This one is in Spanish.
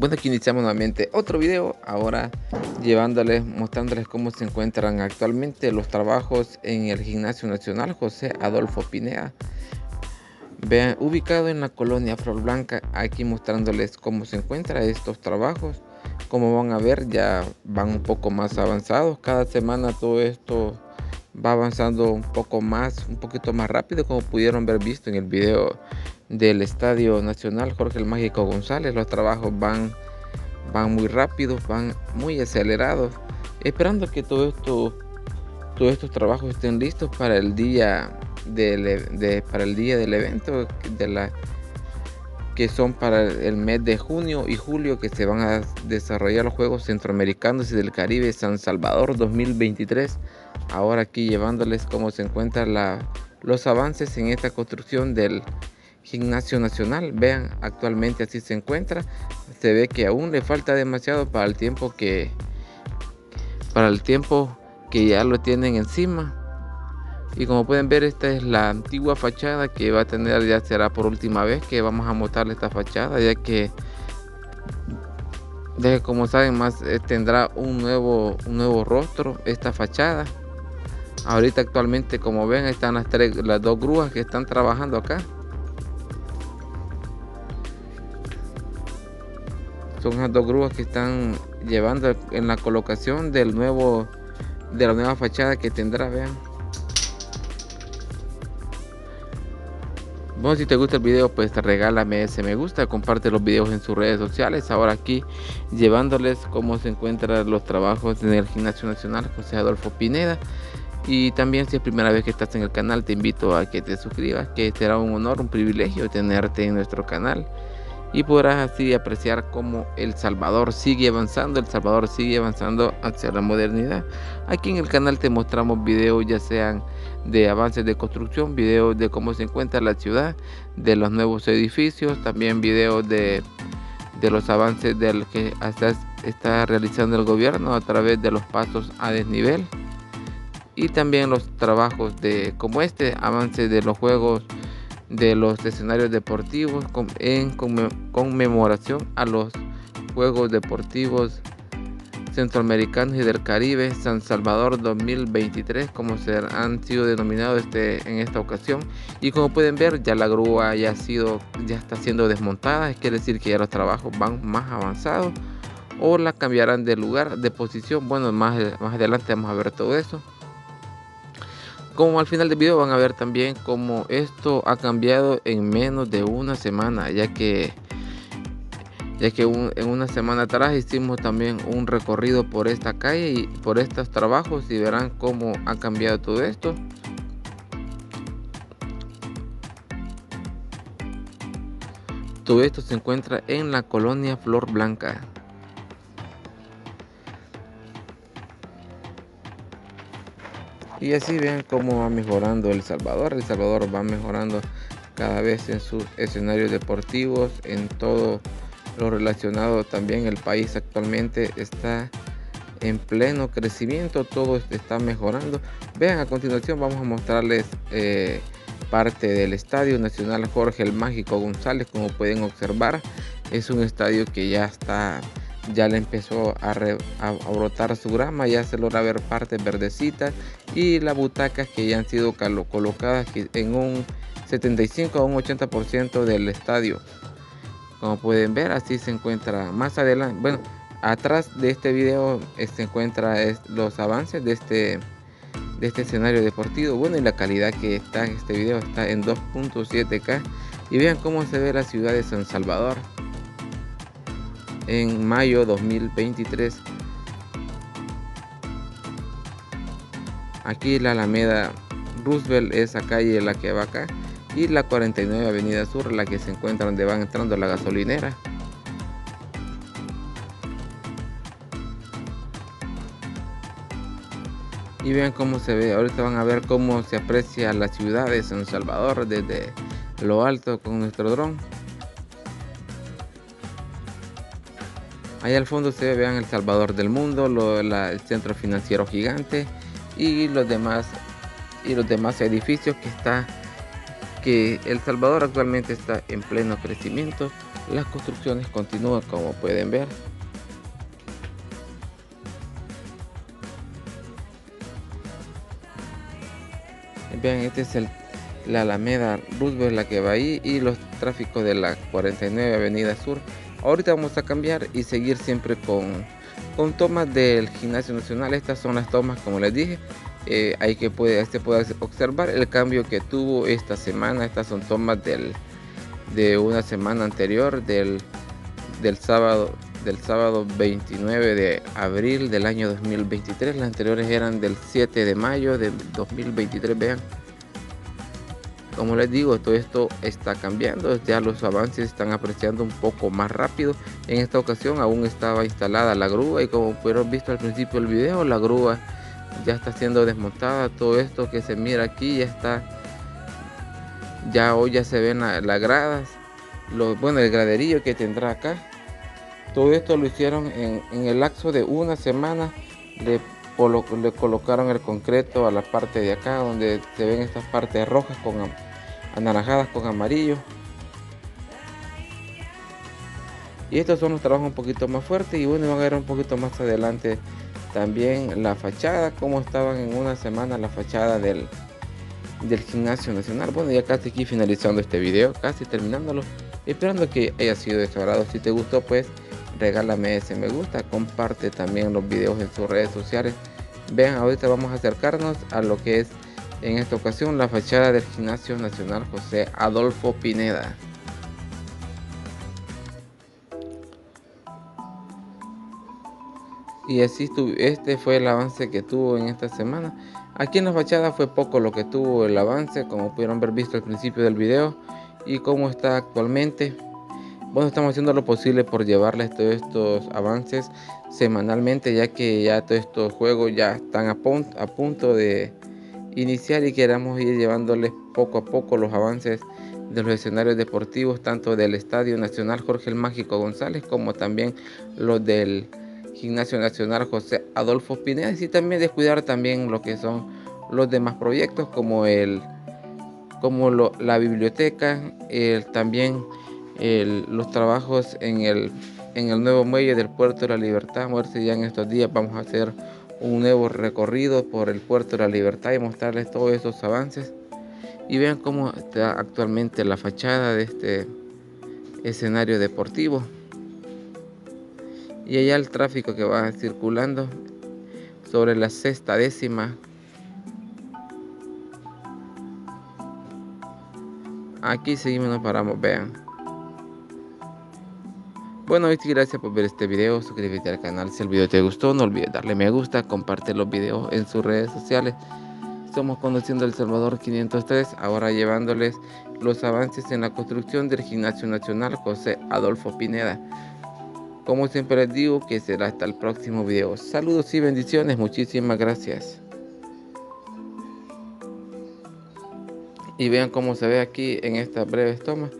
Bueno, aquí iniciamos nuevamente otro video, ahora llevándoles, mostrándoles cómo se encuentran actualmente los trabajos en el Gimnasio Nacional José Adolfo Pinea. Vean, ubicado en la colonia Flor Blanca, aquí mostrándoles cómo se encuentran estos trabajos. Como van a ver, ya van un poco más avanzados. Cada semana todo esto va avanzando un poco más, un poquito más rápido, como pudieron ver visto en el video del Estadio Nacional Jorge el Mágico González. Los trabajos van, van muy rápidos, van muy acelerados, esperando que todo esto, todos estos trabajos estén listos para el día del, de, para el día del evento de la que son para el mes de junio y julio que se van a desarrollar los Juegos Centroamericanos y del Caribe San Salvador 2023. Ahora aquí llevándoles cómo se encuentran los avances en esta construcción del Gimnasio Nacional. Vean, actualmente así se encuentra. Se ve que aún le falta demasiado para el tiempo que para el tiempo que ya lo tienen encima. Y como pueden ver, esta es la antigua fachada que va a tener, ya será por última vez que vamos a mostrarle esta fachada, ya que, de como saben, más eh, tendrá un nuevo, un nuevo rostro esta fachada. Ahorita actualmente, como ven, están las, tres, las dos grúas que están trabajando acá. Son las dos grúas que están llevando en la colocación del nuevo de la nueva fachada que tendrá vean. Bueno si te gusta el video pues regálame ese me gusta comparte los videos en sus redes sociales. Ahora aquí llevándoles cómo se encuentran los trabajos en el gimnasio nacional José Adolfo Pineda. Y también si es primera vez que estás en el canal te invito a que te suscribas que será un honor un privilegio tenerte en nuestro canal y podrás así apreciar cómo El Salvador sigue avanzando, El Salvador sigue avanzando hacia la modernidad. Aquí en el canal te mostramos videos ya sean de avances de construcción, videos de cómo se encuentra la ciudad, de los nuevos edificios, también videos de, de los avances del que hasta está realizando el gobierno a través de los pasos a desnivel y también los trabajos de como este avance de los juegos de los escenarios deportivos en conmemoración a los Juegos Deportivos Centroamericanos y del Caribe San Salvador 2023 como se han sido denominados este, en esta ocasión. Y como pueden ver ya la grúa ya ha sido ya está siendo desmontada quiere decir que ya los trabajos van más avanzados o la cambiarán de lugar de posición. Bueno más, más adelante vamos a ver todo eso como al final del video van a ver también cómo esto ha cambiado en menos de una semana, ya que ya que en una semana atrás hicimos también un recorrido por esta calle y por estos trabajos y verán cómo ha cambiado todo esto. Todo esto se encuentra en la colonia Flor Blanca. Y así ven cómo va mejorando El Salvador. El Salvador va mejorando cada vez en sus escenarios deportivos, en todo lo relacionado también. El país actualmente está en pleno crecimiento, todo está mejorando. Vean a continuación vamos a mostrarles eh, parte del Estadio Nacional Jorge el Mágico González, como pueden observar. Es un estadio que ya está ya le empezó a, brotar su grama, ya se logra ver partes verdecitas y las butacas que ya han sido colocadas en un 75 a un 80% del estadio. Como pueden ver, así se encuentra más adelante. Bueno, atrás de este video eh, se encuentra los avances de este de este escenario deportivo. Bueno, y la calidad que está en este video está en 2.7K. Y vean cómo se ve la ciudad de San Salvador en mayo 2023. Aquí la Alameda Roosevelt, esa calle la que va acá. Y la 49 Avenida Sur, la que se encuentra donde van entrando la gasolinera. Y vean cómo se ve, ahorita van a ver cómo se aprecia la ciudad de San Salvador desde lo alto con nuestro dron. Allá al fondo se vean el Salvador del mundo, el centro financiero gigante y los demás y los demás edificios que está que El Salvador actualmente está en pleno crecimiento. las construcciones continúan como pueden ver. Vean, este es el, la Alameda Roosevelt la que va ahí y los tráficos de la 49 Avenida Sur. Ahorita vamos a cambiar y seguir siempre con, con tomas del Gimnasio Nacional. Estas son las tomas, como les dije. Eh, hay que este puede observar el cambio que tuvo esta semana. Estas son tomas del, de una semana anterior, del, del sábado del sábado 29 de abril del año 2023. Las anteriores eran del 7 de mayo de 2023. Vean. Como les digo, todo esto está cambiando. Ya los avances están apreciando un poco más rápido. En esta ocasión aún estaba instalada la grúa y como pudieron visto al principio del video, la grúa ya está siendo desmontada. Todo esto que se mira aquí ya está. Ya hoy ya se ven las gradas. bueno, el graderillo que tendrá acá todo esto lo hicieron en, el lapso de una semana. Le, le, colocaron el concreto a la parte de acá donde se ven estas partes rojas con anaranjadas con amarillo. Y estos son los trabajos un poquito más fuertes y bueno, van a ver un poquito más adelante también la fachada, como estaban en una semana la fachada del, del gimnasio nacional. Bueno, ya casi aquí finalizando este video, casi terminándolo. Esperando que haya sido de Si te gustó, pues regálame ese me gusta, comparte también los videos en sus redes sociales. Vean, ahorita vamos a acercarnos a lo que es en esta ocasión la fachada del Gimnasio Nacional José Adolfo Pineda. Y así este fue el avance que tuvo en esta semana. Aquí en la fachada fue poco lo que tuvo el avance, como pudieron ver visto al principio del video y cómo está actualmente. Bueno, estamos haciendo lo posible por llevarles todos estos avances semanalmente, ya que ya todos estos juegos ya están a punto de iniciar y queramos ir llevándoles poco a poco los avances de los escenarios deportivos, tanto del Estadio Nacional Jorge el Mágico González como también los del Gimnasio Nacional José Adolfo Pineda y también descuidar también lo que son los demás proyectos como el como la biblioteca, el también los trabajos en el, en el nuevo muelle del puerto de la Libertad. A ya en estos días vamos a hacer un nuevo recorrido por el puerto de la Libertad y mostrarles todos esos avances. Y vean cómo está actualmente la fachada de este escenario deportivo. Y allá el tráfico que va circulando sobre la sexta décima. Aquí seguimos, nos paramos, vean. Bueno, gracias por ver este video, suscríbete al canal si el video te gustó, no olvides darle me gusta, comparte los videos en sus redes sociales. Estamos conociendo El Salvador 503, ahora llevándoles los avances en la construcción del Gimnasio Nacional José Adolfo Pineda. Como siempre les digo que será hasta el próximo video. Saludos y bendiciones, muchísimas gracias. Y vean cómo se ve aquí en esta breve toma